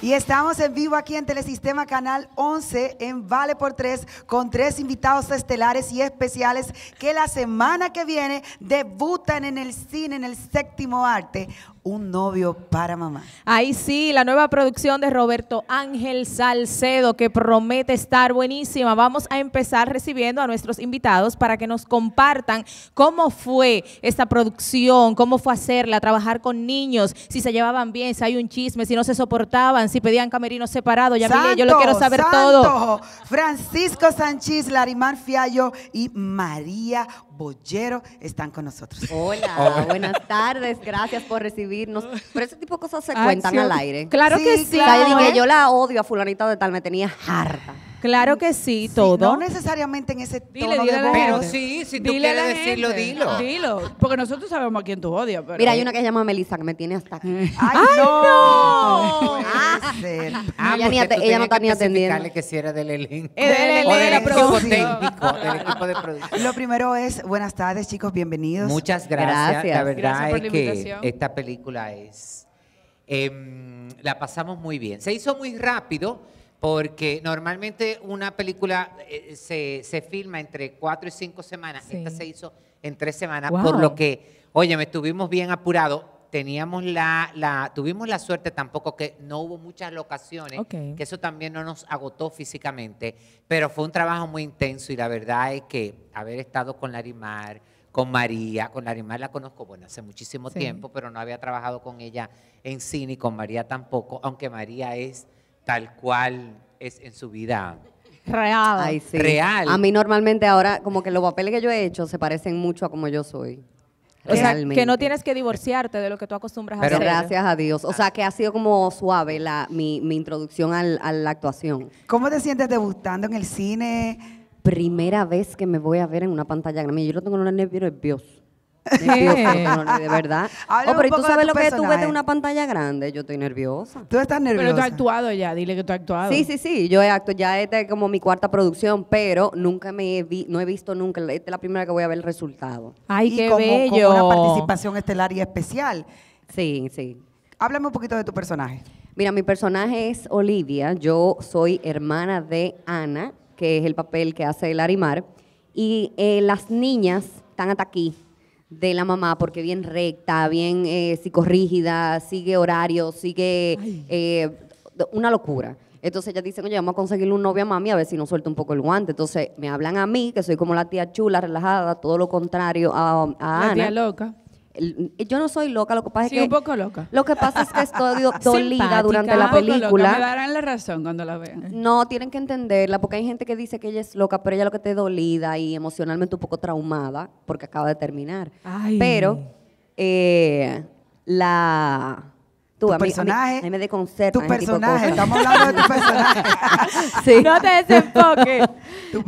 Y estamos en vivo aquí en Telesistema Canal 11 en Vale por Tres con tres invitados estelares y especiales que la semana que viene debutan en el cine, en el séptimo arte, un novio para mamá. Ahí sí, la nueva producción de Roberto Ángel Salcedo que promete estar buenísima. Vamos a empezar recibiendo a nuestros invitados para que nos compartan cómo fue esta producción, cómo fue hacerla, trabajar con niños, si se llevaban bien, si hay un chisme, si no se soportaban, si pedían camerinos separados. Ya mire, yo lo quiero saber santo. todo. Francisco Sánchez, Larimar Fiallo y María Bollero están con nosotros. Hola, buenas tardes, gracias por recibirnos. Pero ese tipo de cosas se cuentan Acción. al aire. Claro Sí, que sí. Claro. dije, yo la odio a fulanita de tal, me tenía harta. Claro que sí, Sí, todo. no necesariamente en ese Dile, tono dile de voz. Pero sí, si tú Dile quieres decirlo, dilo. Dilo. Porque nosotros sabemos a quién tú odias. Pero Mira, hay una que se llama Melissa que me tiene hasta aquí. ¡Ay, no! no! Ah, Ella ni no está ni atendiendo. que si era del elenco. Del elenco o del equipo técnico, del equipo de producción. Lo primero es, buenas tardes chicos, bienvenidos. Muchas gracias. Gracias. La verdad Gracias por es la que esta película es. em, la pasamos muy bien. Se hizo muy rápido porque normalmente una película eh, se, se filma entre cuatro y cinco semanas. Sí. Esta se hizo en tres semanas, Wow. por lo que, oye, me estuvimos bien apurados. Teníamos la, la, tuvimos la suerte tampoco que no hubo muchas locaciones, que eso también no nos agotó físicamente, pero fue un trabajo muy intenso y la verdad es que haber estado con Larimar, con María, con Larimar la conozco, bueno, hace muchísimo Sí. tiempo, pero no había trabajado con ella en cine y con María tampoco, aunque María es tal cual es en su vida. Real. Ay, sí. Real. A mí normalmente ahora, como que los papeles que yo he hecho se parecen mucho a como yo soy. o sea, Realmente. que no tienes que divorciarte de lo que tú acostumbras Pero a hacer. Gracias a Dios. O sea, que ha sido como suave la, mi, mi introducción al- a la actuación. ¿Cómo te sientes debutando en el cine? Primera vez que me voy a ver en una pantalla grande. Yo lo tengo unos nervios nervioso. Nervioso, de verdad. Háblame Oh, pero un ¿y tú sabes lo que tú personaje. en una pantalla grande? Yo estoy nerviosa. ¿Tú estás nerviosa? Pero tú has actuado ya. Dile que tú has actuado. Sí, sí, sí, yo he acto, ya esta es como mi cuarta producción, pero nunca me he vi- no he visto nunca, esta es la primera que voy a ver el resultado. Ay, y qué como, bello. Una participación estelar y especial. Sí, sí. Háblame un poquito de tu personaje. Mira, mi personaje es Olivia, yo soy hermana de Ana, que es el papel que hace Larimar, y eh, las niñas están hasta aquí de la mamá porque bien recta, bien eh, psicorrígida, sigue horario, sigue eh, una locura. Entonces ellas dicen, oye, vamos a conseguirle un novio a mami a ver si nos suelta un poco el guante. Entonces me hablan a mí, que soy como la tía chula, relajada, todo lo contrario a, a La Ana. tía loca. Yo no soy loca, lo que pasa Sí, es que... un poco loca. Lo que pasa es que estoy do- dolida Simpática. durante la loca. Me película. darán la razón cuando la vean. No, tienen que entenderla, porque hay gente que dice que ella es loca, pero ella lo que está es dolida y emocionalmente un poco traumada, porque acaba de terminar. Ay. Pero eh, la... Tú, Tu a mí- a mí- personaje, a mí me desconcerta Tu personaje, estamos hablando de tu personaje. Sí. No te desenfoques.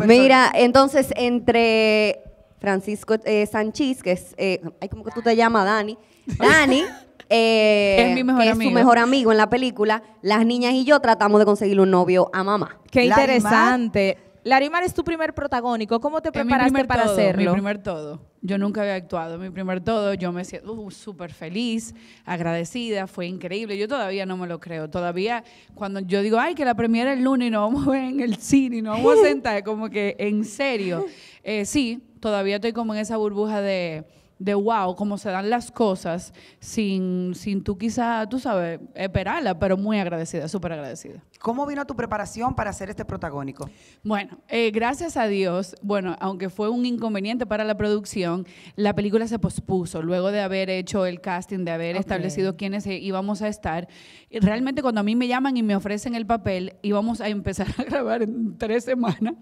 Mira, entonces entre Francisco eh, Sánchez, que es, eh, ay, ¿cómo que tú te llamas, Dani? Dani, eh, Es mi mejor que es amigo. su mejor amigo en la película, las niñas y yo tratamos de conseguirle un novio a mamá. Qué Larimar. interesante. Larimar es tu primer protagónico. ¿Cómo te preparaste para todo, hacerlo? Mi primer todo. Yo nunca había actuado. Mi primer todo, yo me siento uh, súper feliz, agradecida, fue increíble. Yo todavía no me lo creo. Todavía cuando yo digo, ay, que la premiera el lunes y nos vamos a ver en el cine y nos vamos a sentar, como que en serio. Eh, sí, todavía estoy como en esa burbuja de, de wow, cómo se dan las cosas sin, sin tú quizá, tú sabes, esperarla, pero muy agradecida, súper agradecida. ¿Cómo vino tu preparación para hacer este protagónico? Bueno, eh, gracias a Dios, bueno, aunque fue un inconveniente para la producción, la película se pospuso luego de haber hecho el casting, de haber Ok. establecido quiénes eh, íbamos a estar. Realmente cuando a mí me llaman y me ofrecen el papel, íbamos a empezar a grabar en tres semanas.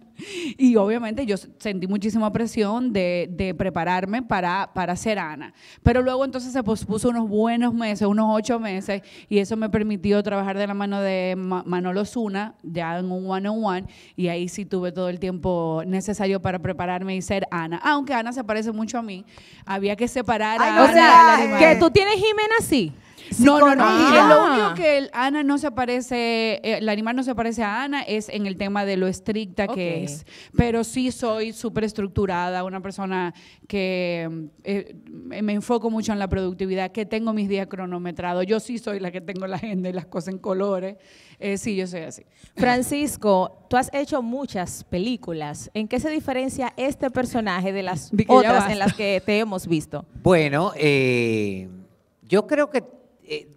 Y obviamente yo sentí muchísima presión de, de prepararme para, para ser Ana. Pero luego entonces se pospuso unos buenos meses, unos ocho meses, y eso me permitió trabajar de la mano de Ma- Manolo Zuna, ya en un one-on-one, y ahí sí tuve todo el tiempo necesario para prepararme y ser Ana. Aunque Ana se parece mucho a mí, había que separar Ay, a O Ana sea, de que tú tienes Jimena sí. No, no, no. Lo único que el Ana no se parece, eh, la animal no se parece a Ana es en el tema de lo estricta que es. Pero sí soy súper estructurada, una persona que eh, me enfoco mucho en la productividad, que tengo mis días cronometrados. Yo sí soy la que tengo la agenda y las cosas en colores. Eh, sí, yo soy así. Francisco, tú has hecho muchas películas. ¿En qué se diferencia este personaje de las otras en las que te hemos visto? Bueno, eh, yo creo que eh,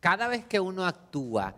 cada vez que uno actúa,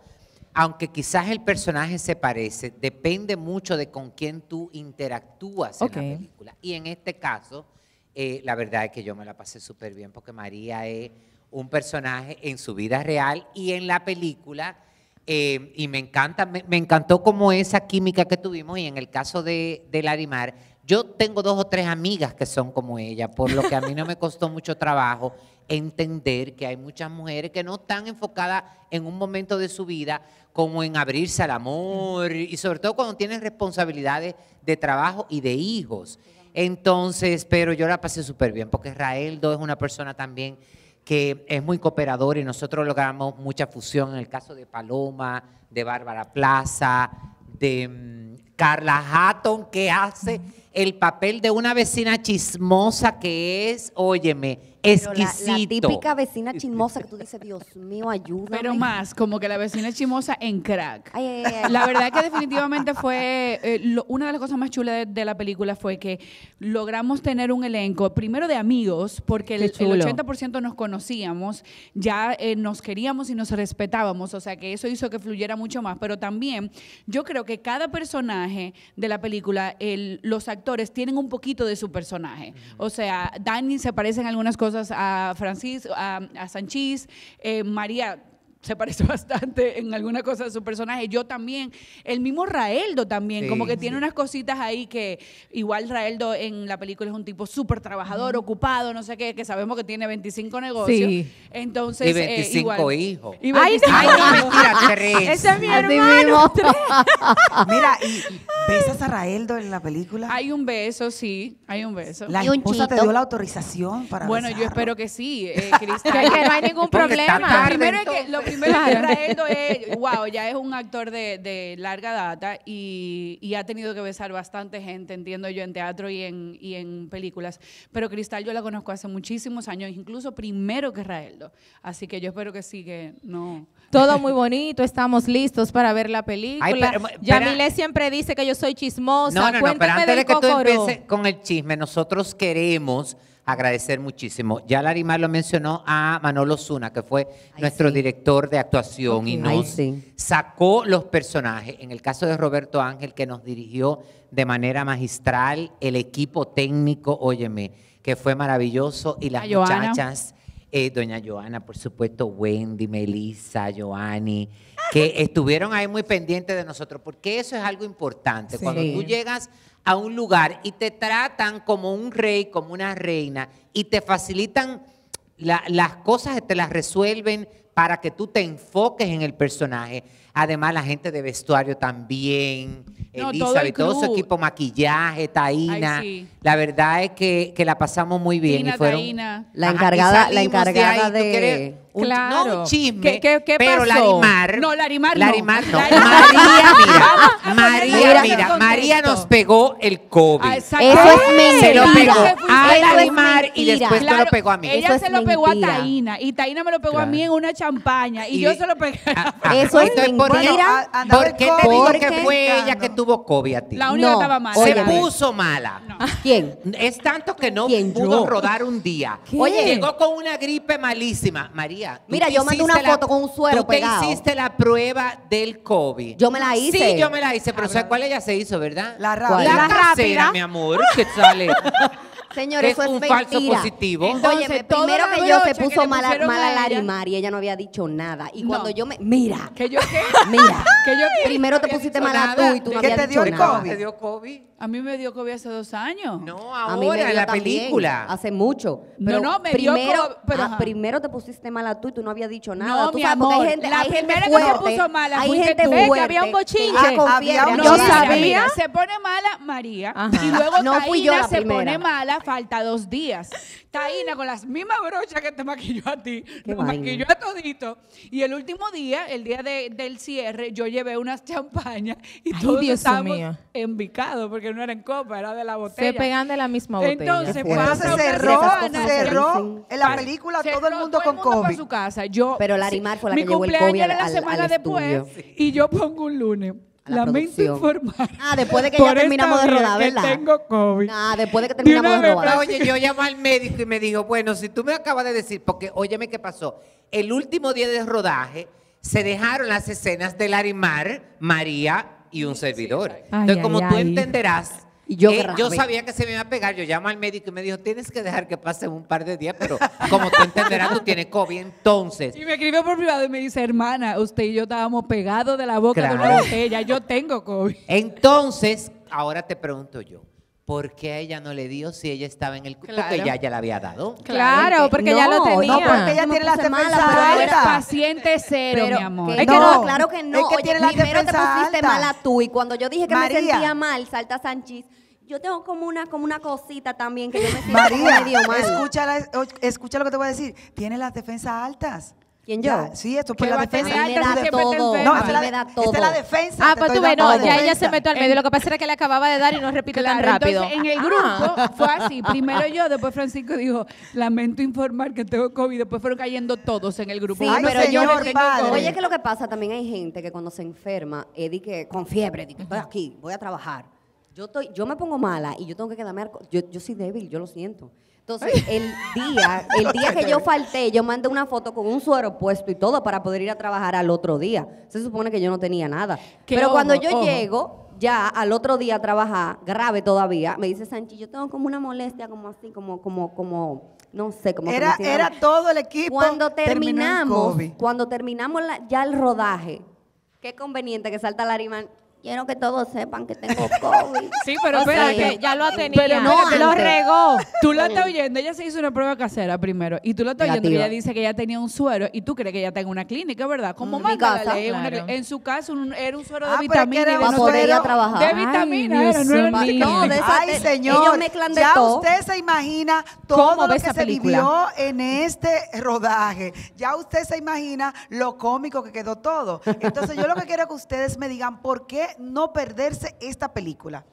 aunque quizás el personaje se parece, depende mucho de con quién tú interactúas en la película. Y en este caso, eh, la verdad es que yo me la pasé súper bien porque María es un personaje en su vida real y en la película. eh, y me encanta, me, me encantó como esa química que tuvimos. Y en el caso de, de Larimar, yo tengo dos o tres amigas que son como ella, por lo que a mí no me costó mucho trabajo entender que hay muchas mujeres que no están enfocadas en un momento de su vida como en abrirse al amor y sobre todo cuando tienen responsabilidades de trabajo y de hijos. Entonces, pero yo la pasé súper bien porque Raeldo es una persona también que es muy cooperador y nosotros logramos mucha fusión en el caso de Paloma, de Bárbara Plaza, de mm, Carla Hatton, que hace el papel de una vecina chismosa que es, óyeme, Pero la- exquisito. La, típica vecina chismosa que tú dices, Dios mío, ayúdame. Pero más, como que la vecina es chimosa en crack. Ay, ay, ay, ay. La verdad que definitivamente fue, eh, lo- una de las cosas más chulas de, de la película fue que logramos tener un elenco, primero de amigos, porque el, el chulo. 80% nos conocíamos, ya eh, nos queríamos y nos respetábamos, o sea que eso hizo que fluyera mucho más, pero también yo creo que cada personaje de la película, el- los actores tienen un poquito de su personaje. O sea, Dani se parece en algunas cosas a Francis, a, a Sanchís, eh, María se parece bastante en alguna cosa de su personaje. Yo también. El mismo Raeldo también, Sí, como que tiene unas cositas ahí que igual Raeldo en la película es un tipo súper trabajador, ocupado, no sé qué, que sabemos que tiene 25 negocios. Sí. Entonces, Y eh, 25 igual- hijos. Y Ay, 25 Ay, no, mentira, tres. Ese es mi Así hermano. mismo. Mira, ¿y besas a Raeldo en la película? Hay un beso, sí, hay un beso. la Y un esposa te chito. dio la autorización para bueno, yo besarlo? espero que sí, eh, Que, Cristal. que no hay ningún Porque está problema. tarde. Primero es que, lo primero que. Raeldo es, wow, ya es un actor de, de larga data y, y ha tenido que besar bastante gente, entiendo yo, en teatro y en, y en películas. Pero Cristal yo la conozco hace muchísimos años, incluso primero que Raeldo. Así que yo espero que sí, que no. Todo muy bonito, estamos listos para ver la película. Ay, pero-. Yamile siempre dice que yo soy chismosa. No, no, no, pero antes de que tú Cocoró. empieces con el chisme, nosotros queremos agradecer muchísimo. Ya Larimar lo mencionó a Manolo Zuna, que fue Ay, nuestro sí. director de actuación y nos Ay, sí. sacó los personajes. En el caso de Roberto Ángel, que nos dirigió de manera magistral, el equipo técnico, óyeme, que fue maravilloso, y las muchachas, eh, doña Joana, por supuesto, Wendy, Melissa, Joanny, que estuvieron ahí muy pendientes de nosotros, porque eso es algo importante. Sí. Cuando tú llegas a un lugar y te tratan como un rey, como una reina, y te facilitan la- las cosas, te las resuelven para que tú te enfoques en el personaje. Además, la gente de vestuario también, No, todo Elizabeth, el todo, su equipo, maquillaje. Ay, sí. La verdad es que, que la pasamos muy bien. Tina, y fueron, Taína. La Ajá, encargada- la encargada ahí, ¿tú de- un- Claro. No un chisme, ¿Qué- qué- qué pero pasó? Larimar. No, Larimar no. Larimar no. María, mira. María, mira. María nos pegó el COVID. Ah, exacto. Eso es Se lo mentira. pegó a Larimar y mentira. después te lo Claro, pegó a mí. Ella Eso se lo pegó mentira. a Taína y Taína me lo pegó a Claro. mí en una champaña y, Y- yo se lo pegué. Eso es ¿por mentira. a- ¿Por el qué te digo que fue ella que tuvo COVID a ti? La única estaba mal. Se puso mala. ¿Quién? Es tanto que no ¿Quién, pudo rodar un día. Oye. llegó con una gripe malísima. María, Mira, yo mandé una la- foto con un suero Tú te pegado. hiciste la prueba del COVID. Yo me la hice. Sí, yo me la hice, pero ¿sabes cuál ella se hizo, verdad? La ¿Cuál? rápida. La La casera, rápida. mi amor, que sale. Señores, Es eso es un mentira. falso positivo. Entonces, Oye, toda primero la que yo se puso mala, mala Larimar y ella no había dicho nada. Y No. cuando yo me... Mira, ¿Que yo qué? mira. ¿Que yo qué? Primero te No pusiste mala nada. tú y tú no ¿Qué habías te dio dicho el nada. COVID? ¿Te dio COVID? A mí me dio COVID hace dos años. No, A mí me ahora, dio en la también, película. Hace mucho. No, Pero no, me dio primero, co- pero ah, primero te pusiste mala tú y tú no habías dicho nada. No, Tú mi sabes, porque amor, hay gente, la hay gente primera que se fuerte, puso mala hay fuiste gente tú. Que fuerte había un bochinche. con Había un No Yo sabía. mira, se pone mala María Ajá. y luego No fui yo Taína la se primera. pone mala falta dos días. Taina con las mismas brochas que te maquilló a ti, Qué nos vaina. maquilló a todito. Y el último día, el día de- del cierre, yo llevé unas champañas y Ay, todos Dios estábamos mío. embicados porque no era en copa, era de la botella. Se pegan de la misma botella. Entonces, Qué fuerte. Entonces pasa cerró, cerró dicen. en la película cerró todo el mundo con para COVID. su casa. Yo, Pero Larimar fue la mi que llevó el cumpleaños COVID era al- la al- semana al después estudio. y yo pongo un lunes. A la Lamento producción. informar. Ah, después de que por ya terminamos de rodar, ¿verdad? Que tengo COVID. Nah, después de que terminamos de vez, robar. Oye, yo llamé al médico y me dijo, bueno, si tú me acabas de decir, porque óyeme qué pasó, el último día de rodaje se dejaron las escenas de Larimar, María y un servidor. Entonces, ay, como tú ay. entenderás, Y yo eh, yo sabía que se me iba a pegar, yo llamo al médico y me dijo, tienes que dejar que pase un par de días, pero como tú entenderás, tú tienes COVID, entonces... Y me escribió por privado y me dice, hermana, usted y yo estábamos pegados de la boca de una botella. Yo tengo COVID. Entonces, ahora te pregunto yo, ¿por qué a ella no le dio si ella estaba en el... Porque Claro. ya ya la había dado. Claro, porque ya lo No, no, tenía. No, porque ella tiene defensas pero Tú eres altas. paciente cero, Pero mi amor. Es que no, no. claro que no. Es que Oye, tiene la primero te defensa pusiste alta. mala tú y cuando yo dije que María. me sentía mal, Salta Sánchez, yo tengo como una, como una cosita también que yo me siento María, medio mal. escucha, la- escucha lo que te voy a decir. Tiene las defensas altas. ¿Quién, Ya, yo? Sí, esto fue la defensa. A mí me da todo. No, a esta me la, da esta es la todo. defensa. Ah, pues tú ves, no, ya ella se metió al medio. Lo que pasa era que le acababa de dar y no repite tan Claro, rápido. Entonces, en el Ah. grupo fue así. Primero yo, después Francisco dijo, lamento informar que tengo COVID. Después fueron cayendo todos en el grupo. Sí, Ay, pero señor yo tengo padre. Oye, que lo que pasa, también hay gente que cuando se enferma, eh, di que con fiebre, di que estoy aquí, voy a trabajar. Yo estoy, yo me pongo mala y yo tengo que quedarme, yo, yo soy débil, yo lo siento. Entonces, el día, el día que yo falté, yo mandé una foto con un suero puesto y todo para poder ir a trabajar al otro día. Se supone que yo no tenía nada. Pero ojo, cuando yo ojo. llego, ya al otro día a trabajar, grave todavía, me dice Sanchi, yo tengo como una molestia, como así, como, como, como, no sé, como Era, era todo el equipo. cuando terminamos, cuando terminamos la- ya el rodaje, qué conveniente que salta Larimar. Quiero que todos sepan que tengo COVID. Sí, pero O sea, espérate. que ya lo tenía. Pero no lo regó. Tú la estás oyendo, ella se hizo una prueba casera primero y tú la estás oyendo ella dice que ella tenía un suero y tú crees que ella tenga una clínica, ¿verdad? Como Mm, manda la ley, claro. en su caso un- era un suero Ah, de vitamina era Para poder ir a trabajar. de Ay, vitamina Dios era, no era No, de esa- Ay, de- señor. ellos mezclan de ya todo. usted se imagina ¿Cómo todo lo que se película? vivió en este rodaje. Ya usted se imagina lo cómico que quedó todo. Entonces, yo lo que quiero es que ustedes me digan por qué no perderse esta película.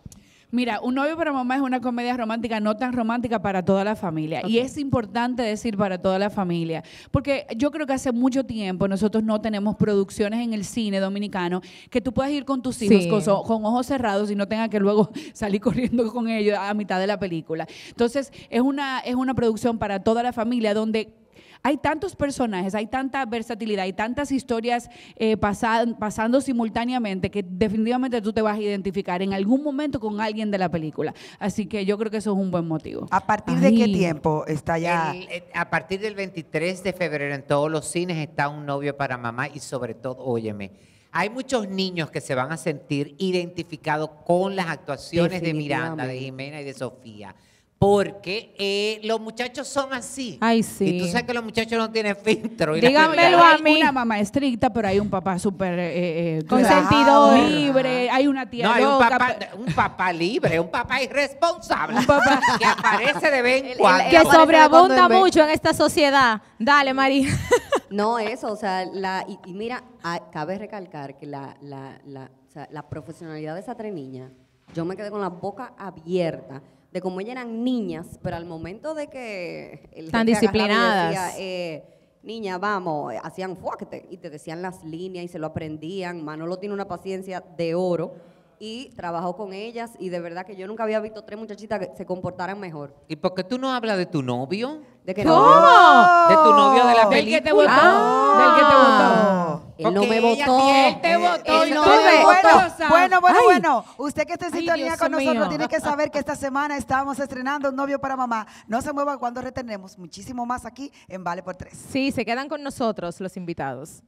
Mira, Un novio para mamá es una comedia romántica, no tan romántica para toda la familia. Y es importante decir para toda la familia, porque yo creo que hace mucho tiempo nosotros no tenemos producciones en el cine dominicano que tú puedas ir con tus hijos Sí. con, so- con ojos cerrados y no tengas que luego salir corriendo con ellos a mitad de la película. Entonces, es una, es una producción para toda la familia donde hay tantos personajes, hay tanta versatilidad, hay tantas historias eh, pasa- pasando simultáneamente que definitivamente tú te vas a identificar en algún momento con alguien de la película. Así que yo creo que eso es un buen motivo. ¿A partir de qué tiempo está ya? El- eh, a partir del 23 de febrero en todos los cines está un novio para mamá y sobre todo, óyeme, hay muchos niños que se van a sentir identificados con las actuaciones de Miranda, de. Jimena y de Sofía. Porque eh, los muchachos son así. Ay, sí. Y tú sabes que los muchachos no tienen filtro. y Dígamelo a hay mí. una mamá estricta, pero hay un papá súper eh, eh, Consentidor. libre, hay una tía No, hay un papá, pero- un papá libre, un papá irresponsable. Un papá- que aparece de vez en cuando. Que sobreabunda mucho en esta sociedad. Dale, María. No, eso, o sea, la, y, y mira, ah, cabe recalcar que la, la, la, o sea, la profesionalidad de esas tres niñas, yo me quedé con la boca abierta de cómo ellas eran niñas, pero al momento de que el Tan disciplinadas. decía, eh, niña, vamos, eh, hacían fuerte y te decían las líneas y se lo aprendían. Manolo tiene una paciencia de oro y trabajó con ellas y de verdad que yo nunca había visto tres muchachitas que se comportaran mejor. ¿Y por qué tú no hablas de tu novio? De que ¿Cómo? no, De tu novio de la Del que te película. votó. Ah. Del que te votó. Él no me votó. Él te votó Él no me votó. Bueno, bueno, bueno, Ay. bueno. Usted que está en sintonía con nosotros mío. tiene que saber que esta semana estamos estrenando Un novio para mamá. No se mueva cuando retenemos muchísimo más aquí en Vale por Tres. Sí, se quedan con nosotros los invitados.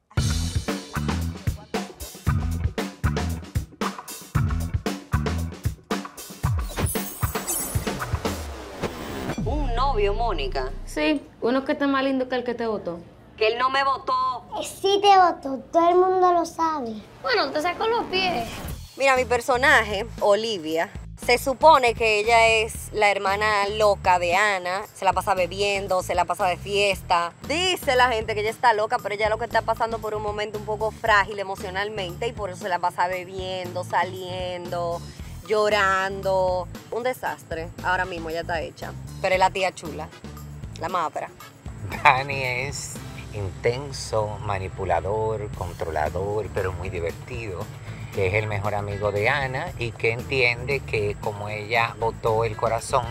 Un novio, Mónica, Sí, uno que está más lindo que el que te votó. que él no me votó. Sí te votó, todo el mundo lo sabe. Bueno, te sacó los pies. Mira, mi personaje, Olivia, Se supone que ella es la hermana loca de Ana, se la pasa bebiendo, se la pasa de fiesta. Dice la gente que ella está loca, pero ella lo que está pasando por un momento un poco frágil emocionalmente y por eso se la pasa bebiendo, saliendo, llorando. Un desastre. Ahora mismo ya está hecha. Pero es la tía chula, la madre. Dani es intenso, manipulador, controlador, pero muy divertido, que es el mejor amigo de Ana y que entiende que como ella botó el corazón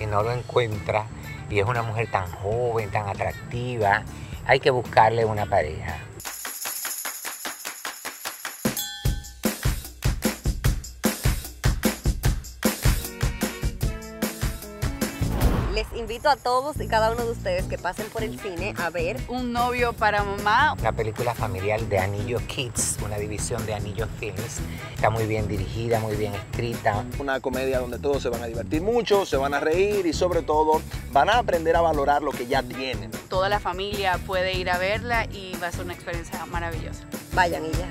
y no lo encuentra, y es una mujer tan joven, tan atractiva, hay que buscarle una pareja. Les invito a todos y cada uno de ustedes que pasen por el cine a ver Un novio para mamá. Una película familiar de Anillo Kids, una división de Anillo Films. Está muy bien dirigida, muy bien escrita. Una comedia donde todos se van a divertir mucho, se van a reír y sobre todo van a aprender a valorar lo que ya tienen. Toda la familia puede ir a verla y va a ser una experiencia maravillosa. Vayan y ya.